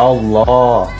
Allah.